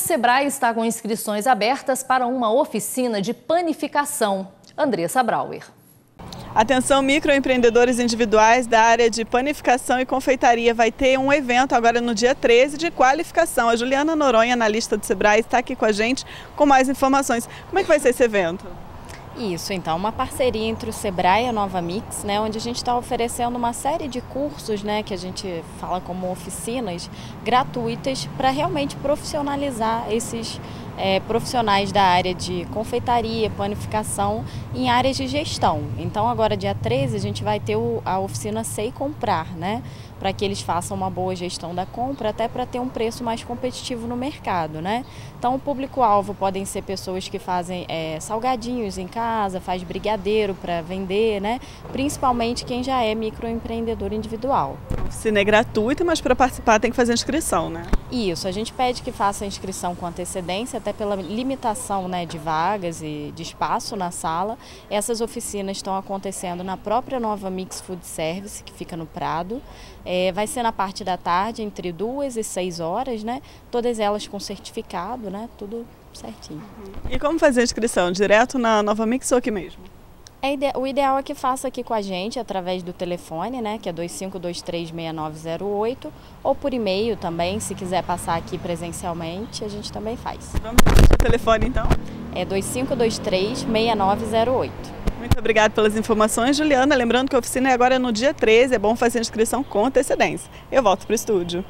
Sebrae está com inscrições abertas para uma oficina de panificação. Andressa Brauer. Atenção, microempreendedores individuais da área de panificação e confeitaria. Vai ter um evento agora no dia 13 de qualificação. A Juliana Noronha, analista do Sebrae, está aqui com a gente com mais informações. Como é que vai ser esse evento? Isso, então, uma parceria entre o Sebrae e a Nova Mix, né, onde a gente está oferecendo uma série de cursos, né, que a gente fala como oficinas gratuitas para realmente profissionalizar esses é, profissionais da área de confeitaria, panificação em áreas de gestão. Então, agora, dia 13, a gente vai ter o, a oficina Sei Comprar, né? Para que eles façam uma boa gestão da compra, até para ter um preço mais competitivo no mercado, né? Então, o público-alvo podem ser pessoas que fazem é, salgadinhos em casa, faz brigadeiro para vender, né? Principalmente quem já é microempreendedor individual. Oficina é gratuita, mas para participar tem que fazer inscrição, né? Isso, a gente pede que faça a inscrição com antecedência, até pela limitação né, de vagas e de espaço na sala. Essas oficinas estão acontecendo na própria Nova Mix Food Service, que fica no Prado. É, vai ser na parte da tarde, entre duas e seis horas, né? Todas elas com certificado, né? Tudo certinho. E como fazer a inscrição? Direto na Nova Mix ou aqui mesmo? É ide o ideal é que faça aqui com a gente através do telefone, né, que é 25236908, ou por e-mail também, se quiser passar aqui presencialmente, a gente também faz. Vamos repetir o telefone então? É 25236908. Muito obrigada pelas informações, Juliana. Lembrando que a oficina é agora no dia 13, é bom fazer a inscrição com antecedência. Eu volto para o estúdio.